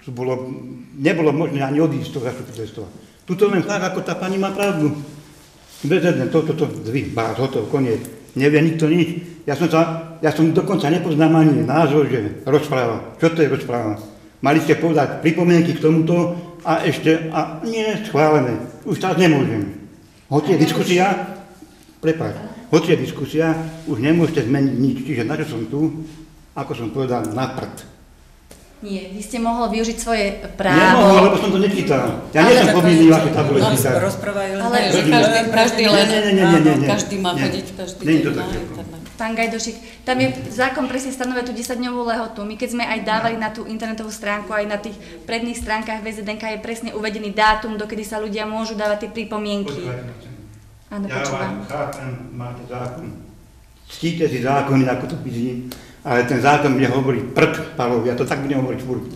J: tu bolo, nebolo možné ani odísť toho zastupiteľstva. Tuto len tak, ako tá pani má pravdu. VZN, toto, to, zvy, bás, hotov, koniec. Nevie nikto nič. Ja som, sa, ja som dokonca nepoznám ani názov, že rozpráva. Čo to je rozpráva? Mali ste povedať pripomienky k tomuto a ešte, a nie, schválené. Už tak nemôžem. Hoci je diskusia, prepáč, hoci je diskusia, už nemôžete zmeniť nič. Čiže na čo som tu, ako som povedal, na prd.
B: Nie, vy ste mohli využiť svoje
J: Nemohol,
B: právo.
J: lebo som to nečítal. Ja nie som povinný vaše tabule čítať.
K: Rozpráva je len
B: Ale-
I: Že každý, každý len,
J: Nie, nie, nie, nie, nie, nie.
I: každý má
J: Nie.
I: chodiť každý
J: Nie to tak.
B: Pán Gajdošik, tam je zákon presne stanovuje tú 10-dňovú lehotu. My keď sme aj dávali na tú internetovú stránku, aj na tých predných stránkach VZDNK je presne uvedený dátum, dokedy sa ľudia môžu dávať tie pripomienky.
J: Sem.
B: Áno,
J: Ja
B: počúvam.
J: vám chápem, máte zákon. Ctíte si zákony, ako to písni, ale ten zákon bude hovoriť prd, Pavlov, ja to tak budem hovoriť furt.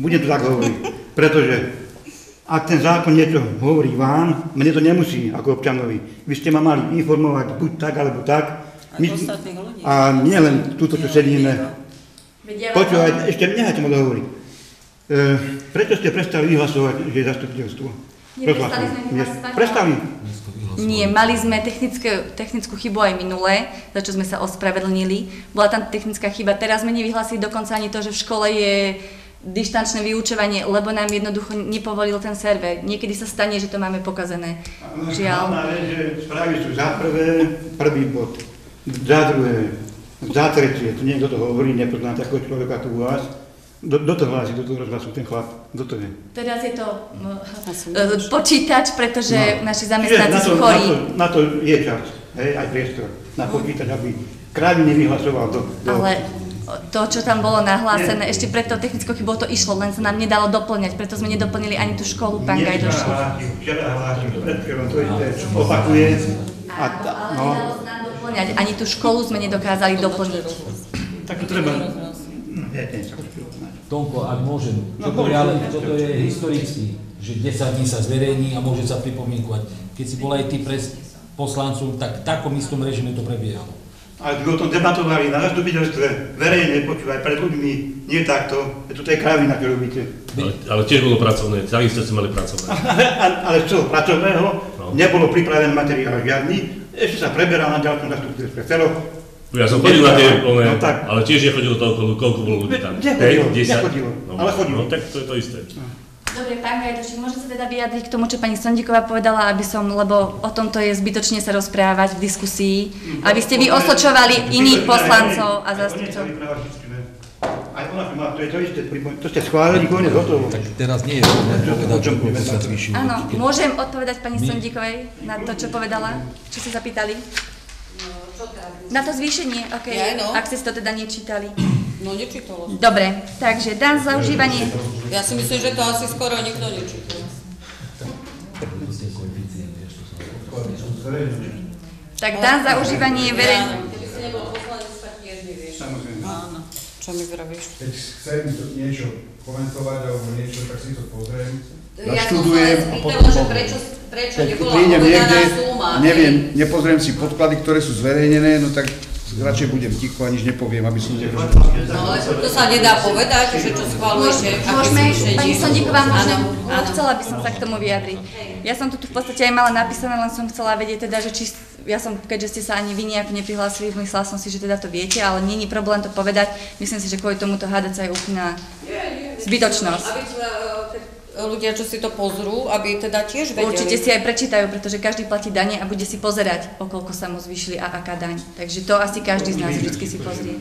J: Budem to tak hovoriť, pretože ak ten zákon niečo hovorí vám, mne to nemusí ako občanovi. Vy ste ma mali informovať buď tak, alebo tak.
K: Ľudí.
J: a nie len túto, čo sedíme. Počúvajte, ešte nechajte ma dohovoriť. E, prečo ste prestali vyhlasovať, že je zastupiteľstvo?
B: Neprestali sme
J: Nie,
B: mali sme technické, technickú chybu aj minulé, za čo sme sa ospravedlnili. Bola tam technická chyba. Teraz sme nevyhlásili dokonca ani to, že v škole je dištančné vyučovanie, lebo nám jednoducho nepovolil ten server. Niekedy sa stane, že to máme pokazené. Žiaľ.
J: Vec, že správy sú za prvé, prvý bod, za druhé, za tretie, tu niekto to hovorí, nepoznám takého človeka tu u vás, Do, do toho hlási, do toho rozhlasu, ten chlap, kto to je?
B: Teraz je to uh, počítač, pretože
J: No.
B: naši zamestnanci
J: na
B: sú
J: to, na,
B: chorí.
J: to, na to je čas, hej, aj priestor, na počítač, aby krávy nevyhlasoval do... do
B: Ale to, čo tam bolo nahlásené, ešte pred tou technickou chybou to išlo, len sa nám nedalo doplňať, preto sme nedoplnili ani tú školu, pán
J: Nie,
B: Gajdoš.
J: včera hlásil, pred chvíľou to isté opakuje. A ta,
B: Ale
J: no,
B: nedalo sa nám doplňať, ani tú školu sme nedokázali doplniť.
J: tak to treba... No, viete, čo
K: Tomko, ak môžem,
J: No,
K: toto, je,
J: môžem.
K: ale, toto je historický, že 10 dní sa zverejní a môže sa pripomienkovať. Keď si bol aj ty pres poslancom, tak v takom istom režime to prebiehalo.
J: Ale sme o tom debatovali na zastupiteľstve, verejne, počúvaj, pred ľuďmi, nie takto, to je kravina, čo robíte.
L: Ale, ale tiež bolo pracovné, takisto ste mali pracovné.
J: Ale, ale z toho pracovného
L: No.
J: nebolo pripravený materiál žiadny, ešte sa preberal na ďalšom zastupiteľstve. Celo,
L: Ja som chodil na tie plné,
J: No tak.
L: ale tiež nechodilo toľko, koľko bolo ľudí tam.
J: Nechodilo,
L: Hej, 10?
J: nechodilo, ale chodilo.
L: No tak to je to isté.
B: Dobre, pán Gajdoš, môžem sa teda vyjadriť k tomu, čo pani Sondíková povedala, aby som, lebo o tomto je zbytočne sa rozprávať v diskusii, aby ste vy osočovali iných poslancov a zástupcov.
J: Aj ona to má, to je to isté, to ste schválili, konec, hotovo.
K: Tak teraz nie je možné povedať, že koľko sa zvýšilo.
B: Áno, môžem odpovedať pani Sondíkovej na to, čo povedala? Čo ste sa pýtali? Na to zvýšenie, OK,
I: Ja, no.
B: ak ste to teda nečítali.
I: No nečítalo.
B: Dobre, takže dan za užívanie,
I: Ja si myslím, že to asi skoro nikto nečítal.
B: tak dan za užívanie verejného...
I: Keby si nebol poslanec, tak tiež nevieš. Áno. Čo mi vravíš?
G: Keď chcem niečo komentovať alebo niečo, tak si to pozriem.
I: Ja sa
G: naštudujem
I: len
G: a
I: spýtala,
G: potom poviem.
I: prečo, prečo
G: Keď
I: nebola
G: prídem niekde
I: suma.
G: neviem, nepozriem si podklady, ktoré sú zverejnené, no tak radšej budem ticho a nič nepoviem, aby som nerobil.
I: No ale to sa nedá povedať, že čo schvaluješ, aké
B: Môžeme, pani Sondíková, môžem,
I: Áno, áno.
B: chcela by som sa k tomu vyjadriť. Ja som tu v podstate aj mala napísané, len som chcela vedieť teda, že či, ja som, keďže ste sa ani vy nejak neprihlásili, myslela som si, že teda to viete, ale není problém to povedať. Myslím si, že kvôli tomuto HDC je úplná zbytočnosť.
I: Ľudia, čo si to pozrú, aby teda tiež vedeli.
B: Určite si aj prečítajú, pretože každý platí dane a bude si pozerať, o koľko sa mu zvýšili a aká daň. Takže to asi každý z nás vždy si pozrie.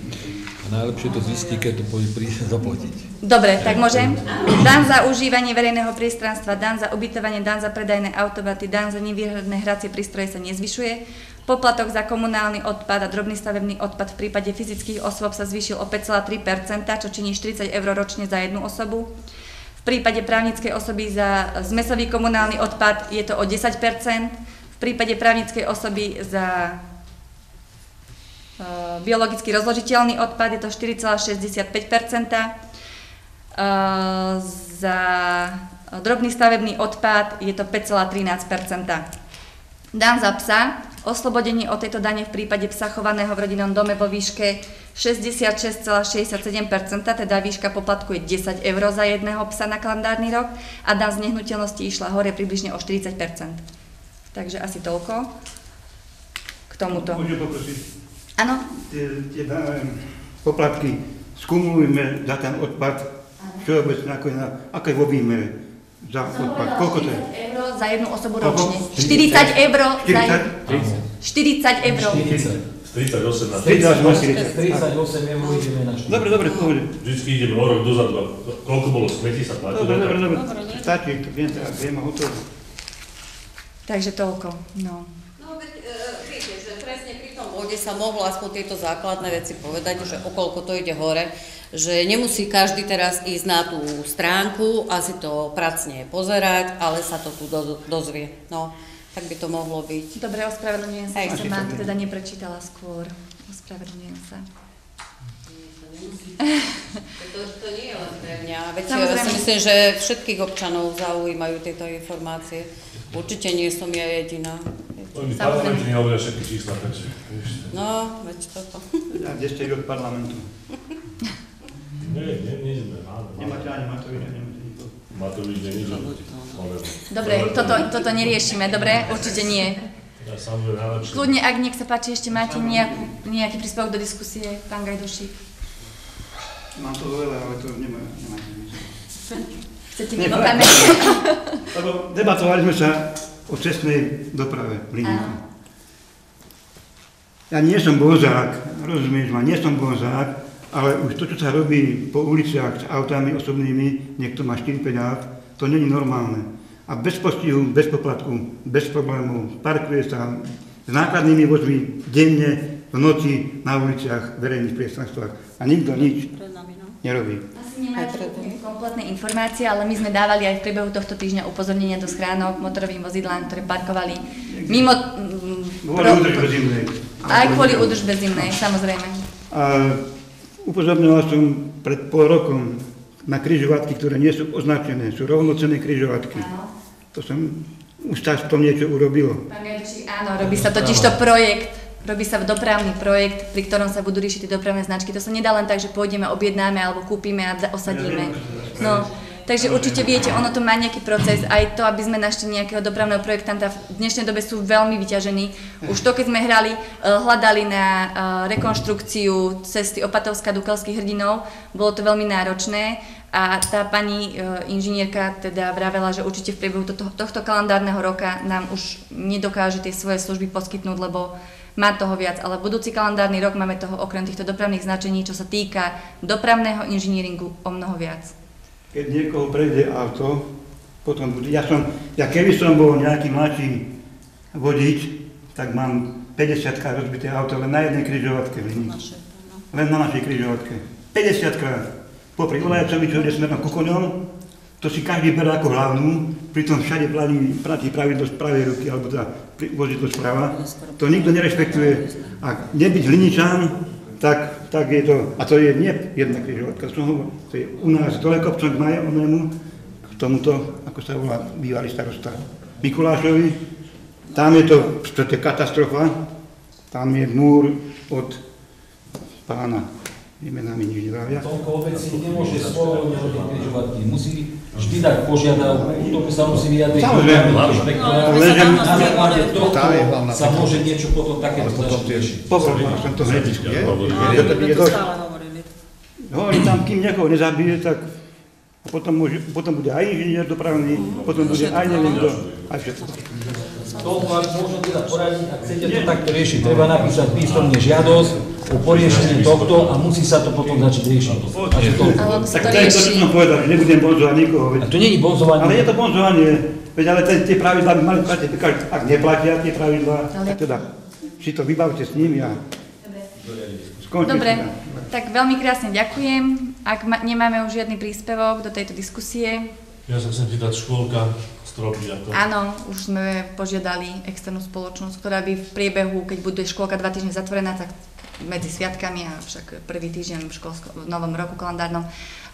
K: A najlepšie to zistí, keď to pôjde zaplatiť.
B: Dobre, tak môžem. Dan za užívanie verejného priestranstva, dan za ubytovanie, dan za predajné automaty, dan za nevýhodné hracie prístroje sa nezvyšuje. Poplatok za komunálny odpad a drobný stavebný odpad v prípade fyzických osôb sa zvýšil o 5,3% čo činí 40 eur ročne za jednu osobu. V prípade právnickej osoby za zmesový komunálny odpad je to o 10% v prípade právnickej osoby za e, biologicky rozložiteľný odpad je to 4,65 E, Za drobný stavebný odpad je to 5,13% Dan za psa, oslobodenie od tejto dane v prípade psa chovaného v rodinnom dome vo výške 66,67% teda výška poplatku je 10 eur za jedného psa na kalendárny rok a dan z nehnuteľnosti išla hore približne o 40% Takže asi toľko k tomuto.
J: Môžem poprosiť,
B: Áno?
J: eh, poplatky skumulujme za ten odpad, všeobecne ako je, na, ako je vo výmere za odpad. Koľko to je?
B: eur za jednu osobu ročne. 40 eur za
J: 40?
B: 40 eur.
L: 38 na
J: 30 na
K: 38
J: 40.
K: eur ideme na 40.
J: Dobre, dobre, pohode.
L: Vždycky ideme o rok dozadu. Koľko bolo smetí sa platí?
J: Dobre, dobre, dobre. Stačí, to viem, viem hotovo.
B: Takže toľko. No.
I: No, veď, e, viete, že presne pri tom bode sa mohlo aspoň tieto základné veci povedať, že o koľko to ide hore, že nemusí každý teraz ísť na tú stránku a si to pracne pozerať, ale sa to tu do, dozvie. No, tak by to mohlo byť.
B: Dobre, ospravedlňujem sa, že som vám teda neprečítala skôr. Ospravedlňujem sa.
I: To, to nie je len pre mňa. Veď ja
B: Samozrejme.
I: si myslím, že všetkých občanov zaujímajú tieto informácie. Určite nie som ja jediná.
L: Oni parlamenty nehovoria všetky čísla, takže...
I: No, veď toto.
J: A kde ste od parlamentu?
L: Nie, nie, nie sme.
J: Nemáte ani Matoviča, nemáte nikoho.
L: Matovič nie, že...
B: Dobre, toto, toto neriešime, dobre? Určite nie. Kľudne, ak nech sa páči, ešte máte nejakú, nejaký príspevok do diskusie, pán Gajdošík.
J: Mám to veľa, ale to nemá.
B: Chcete mimo
J: fakt.
B: kamery?
J: Lebo debatovali sme sa o cestnej doprave v Hliníku. Ja nie som bozák, rozumieš ma, nie som bozák, Ale už to, čo sa robí po uliciach s autami osobnými, niekto má 4-5 aut, to není normálne. A bez postihu, bez poplatku, bez problémov, parkuje sa s nákladnými vozmi denne, v noci, na uliciach, verejných priestranstvách. A nikto nič nerobí.
B: Asi nemáte kompletné informácie, ale my sme dávali aj v priebehu tohto týždňa upozornenia do schránok motorovým vozidlám, ktoré parkovali mimo... mm,
J: Kvôli údržbe zimnej.
B: Aj kvôli údržbe zimnej, samozrejme.
J: A upozorňoval som pred pol rokom na križovatky, ktoré nie sú označené, sú rovnocenné križovatky. To som, už sa v tom niečo urobilo.
B: Pán áno, robí sa totižto projekt, robí sa dopravný projekt, pri ktorom sa budú riešiť tie dopravné značky. To sa nedá len tak, že pôjdeme, objednáme alebo kúpime a osadíme. No, takže určite viete, ono to má nejaký proces, aj to, aby sme našli nejakého dopravného projektanta v dnešnej dobe sú veľmi vyťažení. Už to, keď sme hrali, eh, hľadali na eh, rekonštrukciu cesty Opatovská Dukalských hrdinov, bolo to veľmi náročné a tá pani eh, inžinierka teda vravela, že určite v priebehu tohto, tohto kalendárneho roka nám už nedokáže tie svoje služby poskytnúť, lebo má toho viac, ale budúci kalendárny rok máme toho okrem týchto dopravných značení, čo sa týka dopravného inžinieringu o mnoho viac.
J: Keď niekoho prejde auto, potom bude, ja som, ja keby som bol nejaký mladší vodič, tak mám 50 krát rozbité auto len na jednej križovatke v Lini. Len na našej križovatke. 50 krát. Popri Olajacovi, čo ide smerom ku koňom, to si každý berie ako hlavnú, pritom všade platí, pravidlo z pravej ruky, alebo teda vozidlo sprava. To nikto nerešpektuje. Ak nebyť Liničan, tak, tak je to, a to je nie jedna križovatka, to je u nás kopcom k Majonému, k tomuto, ako sa volá bývalý starosta Mikulášovi, tam je to, to je katastrofa, tam je múr od pána, imená mi nič nevravia.
K: Toľko obeci nemôže svojvoľne robiť križovatky. Musí vždy dať požiadavku, tomu sa musí vyjadriť.
J: Samozrejme.
K: rešpektovať.
J: Ale že-
K: Na základe
G: hlavná
K: sa môže niečo potom takéto
G: potom
K: začať riešiť.
J: Pozor, som to hneď je, je, to, je dosť. Hovorím tam, kým niekoho nezabije, tak a potom, môže, potom bude aj inžinier dopravný, potom bude aj neviem kto, aj všetko.
K: To vám môžem teda poradiť, ak chcete to takto riešiť, treba napísať písomne žiadosť o poriešení tohto a musí sa to potom začať riešiť. Až to.
J: Tak
B: to
J: je to, čo som povedal, že nebudem bonzovať nikoho. Veď,
K: A to není bonzovanie.
J: ale je to bonzovanie, veď ale tie, tie pravidlá by mali platiť, Ak- neplatia tie pravidlá,
B: Ale-
J: tak teda si to vybavte s nimi a skončite.
B: Dobre, tak veľmi krásne ďakujem. Ak ma, nemáme už žiadny príspevok do tejto diskusie,
L: Ja sa chcem pýtať, škôlka, stropy, ako...
B: áno, už sme požiadali externú spoločnosť, ktorá by v priebehu, keď bude škôlka dva týždne zatvorená, tak medzi sviatkami a však prvý týždeň v, školsko, v novom roku kalendárnom,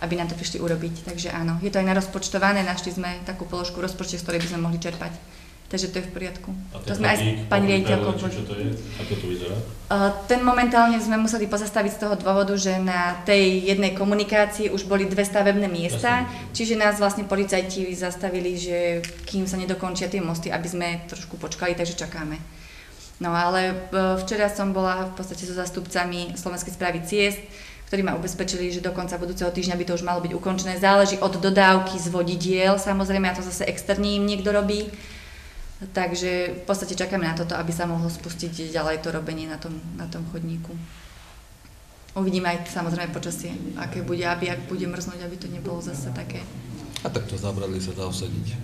B: aby nám to prišli urobiť. Takže áno, je to aj narozpočtované, našli sme takú položku rozpočte, z ktorej by sme mohli čerpať. Takže to je v poriadku.
L: A
B: To sme aj s pani riaditeľkou
L: čo to je? Ako to vyzerá?
B: Uh, Ten momentálne sme museli pozastaviť z toho dôvodu, že na tej jednej komunikácii už boli dve stavebné miesta, čiže nás vlastne policajti zastavili, že kým sa nedokončia tie mosty, aby sme trošku počkali, takže čakáme. No ale uh, včera som bola v podstate so zastupcami Slovenskej správy ciest, ktorí ma ubezpečili, že do konca budúceho týždňa by to už malo byť ukončené. Záleží od dodávky z vodidiel, samozrejme, a to zase externe im niekto robí. Takže v podstate čakáme na toto, aby sa mohlo spustiť ďalej to robenie na tom, na tom chodníku. Uvidíme aj samozrejme počasie, aké bude, aby ak bude mrznúť, aby to nebolo zase také.
M: A tak to zabradli sa dá osadiť.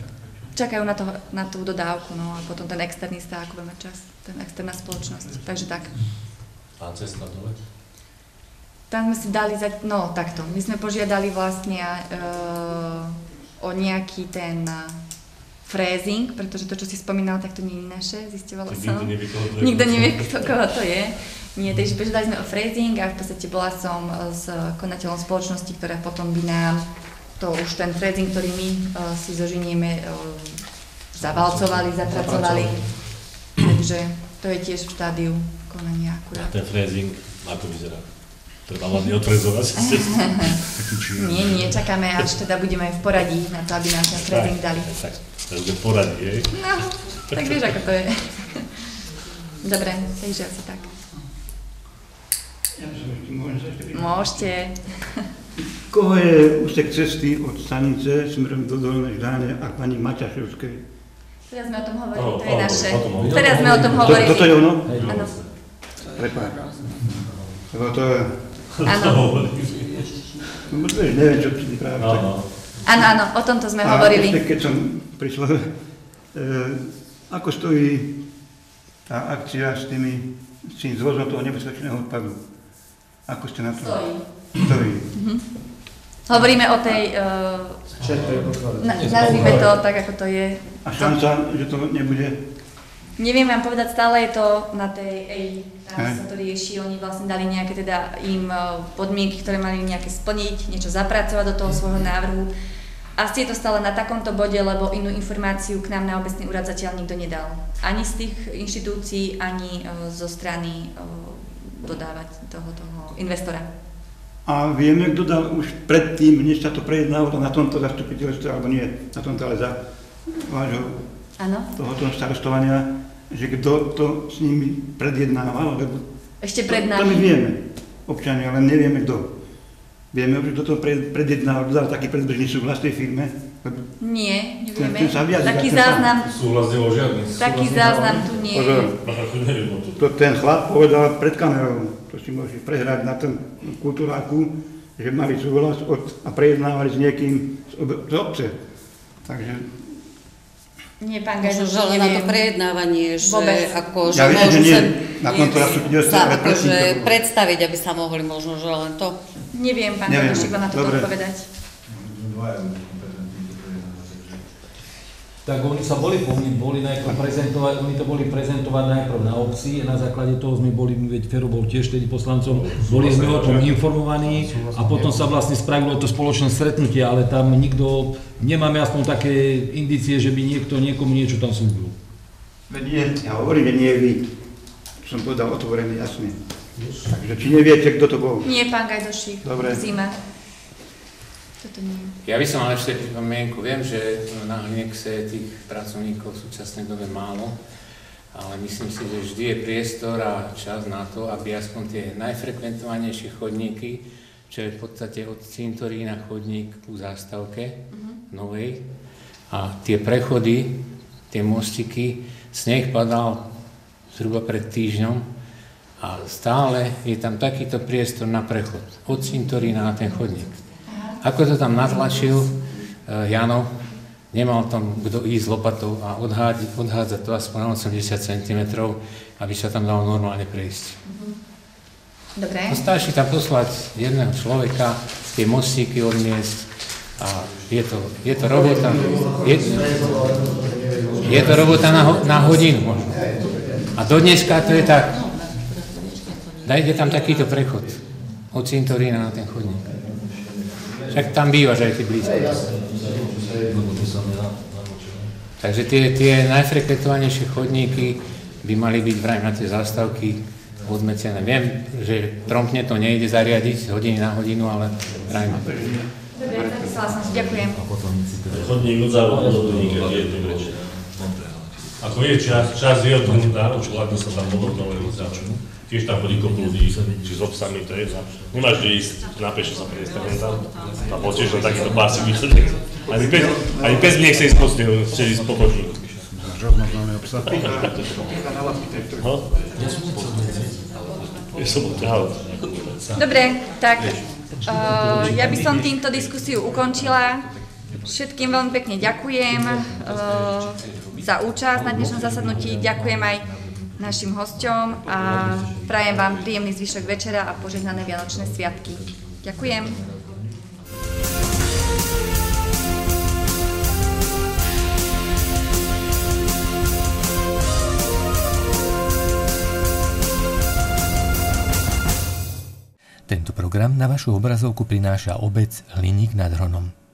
B: Čakajú na, to, na tú dodávku, no a potom ten externista, ako bude mať čas, ten externá spoločnosť. Takže tak.
L: A cesta dole?
B: Tam sme si dali, za, no takto, my sme požiadali vlastne uh, o nejaký ten frézing, pretože to, čo si spomínal, tak to nie je naše, zisťovala
L: Tak
B: som.
L: nikto nevie, koho to je.
B: Nikto nevie, kto, koho to je. Nie, takže požiadali sme o phrasing a v podstate bola som eh, s konateľom spoločnosti, ktorá potom by nám to už ten phrasing, ktorý my uh, si zožinieme, uh, zavalcovali, zapracovali. Takže to je tiež v štádiu konania
L: A
B: akurát.
L: ten frézing, ako vyzerá? Treba hlavne odfrezovať.
B: Nie, nie, čakáme, až teda budeme v poradí na to, aby nám ten phrasing dali.
L: Tak, to je poradí, hej?
B: No, tak vieš, ako to je. Dobre, takže asi tak.
J: Ja?
B: Môžete.
J: Koho je úsek cesty od stanice smerom do Dolnej Ždáne a pani Maťašovskej?
B: Teraz sme o tom hovorili, to je naše. Teraz sme o tom
J: To-
B: hovorili.
J: toto je ono?
B: Áno.
J: Prepáč. Lebo to
B: Áno.
J: Neviem, čo ti práve.
L: Áno.
B: Áno, áno, o tomto sme
J: A
B: hovorili.
J: ešte keď som prišiel, e, ako stojí tá akcia s tými, s tým zvozom toho nebezpečného odpadu? Ako ste na to?
B: Stojí.
J: Stojí.
B: Mhm. Hovoríme o tej... Uh, na, nazvime to tak, ako to je.
J: A šanca, že to nebude?
B: Neviem vám povedať, stále je to na tej EI, tam sa to rieši, oni vlastne dali nejaké teda im eh, podmienky, ktoré mali nejaké splniť, niečo zapracovať do toho svojho návrhu. Asi je to stále na takomto bode, lebo inú informáciu k nám na obecný úrad zatiaľ nikto nedal. Ani z tých inštitúcií, ani eh, zo strany eh, dodávať toho, toho investora.
J: A vieme, kto dal už predtým, než sa to prejednávalo na tomto zastupiteľstve, alebo nie, na tomto, ale za vášho
B: Áno.
J: tohoto starostovania, že kto to s nimi predjednával, lebo
B: Ešte pred
J: to, to my
B: nami.
J: vieme, občania, ale nevieme kto. Vieme, že kto to pred, predjednával, kto dal taký predbežný súhlas tej firme,
B: Nie, nevieme.
J: Ten- ten sa vyjadri,
B: Taký záznam,
L: Súhlas nebol žiadny.
B: taký záznam tu nie je.
L: To.
J: ten chlap povedal pred kamerou, to si môžeš prehrať na tom kultúráku, že mali súhlas od, a prejednávali s niekým z, obe, z obce. Takže
B: Nie, pán Gajdoš,
I: že len na to prejednávanie, že
B: Vôbec.
I: ako, že
J: Ja
I: môžu
J: že nie
I: sa,
J: na
I: sa akože
J: predtým to bolo.
I: predstaviť, aby sa mohli možno, že len to.
B: Neviem, pán vám na to odpovedať.
K: Tak oni sa boli, oni boli najprv prezentovať, oni to boli prezentovať najprv na obci a na základe toho sme boli, veď Fero bol tiež tedy poslancom, boli sme o tom informovaní a potom sa vlastne spravilo to spoločné stretnutie, ale tam nikto, nemáme aspoň také indície, že by niekto niekomu niečo tam slúbil.
J: Veď nie, ja hovorím, že nie vy. Som povedal otvorené, jasne. Takže či neviete, kto to bol?
B: Nie, pán Gajdošik,
J: Dobre.
B: zima. Toto nie.
N: Ja by som mal ešte pripomienku. Viem, že na Hlinexe je tých pracovníkov v súčasnej dobe málo, ale myslím si, že vždy je priestor a čas na to, aby aspoň tie najfrekventovanejšie chodníky, čo je v podstate od cintorína chodník ku zástavke novej, a tie prechody, tie mostiky, sneh padal zhruba pred týždňom a stále je tam takýto priestor na prechod od cintorína na ten chodník. Ako to tam natlačil eh, Jano, nemal tam kto ísť lopatou a odhádzať, odhádzať to aspoň na 80 cm, aby sa tam dalo normálne prejsť.
B: Dobre.
N: No stačí tam poslať jedného človeka, tie mostíky odniesť a je to, je to robota, je, je to robota na, na hodinu možno. A do dneska to je tak. Dajte tam takýto prechod od cintorína na ten chodník. Však tam bývaš aj ty blízko. Takže tie, tie najfrekventovanejšie chodníky by mali byť vraj na tie zástavky odmecené. Viem, že promptne to nejde zariadiť z hodiny na hodinu, ale vraj
B: Dobre, som si, ďakujem.
L: Chodník od závodu do je to. Ako je čas, čas je od tomu dáno, čo sa tam podobnové začnú. Tiež tam chodí kopu ľudí, či s obsami, to je za... Nemáš kde ísť na pešo sa prejsť, tak tam. A bol tiež len takýto pásik výsledek. Ani pes, ani pes nechce ísť po snehu, chce ísť po chodníku.
G: Rovnoprávne obsah.
L: No? Je sobota, ale...
B: Dobre, tak uh, ja by som týmto diskusiu ukončila. Všetkým veľmi pekne ďakujem uh, za účasť na dnešnom zasadnutí. Ďakujem aj našim hosťom a prajem vám príjemný zvyšok večera a požehnané Vianočné sviatky. Ďakujem.
A: Tento program na vašu obrazovku prináša obec Hliník nad Hronom.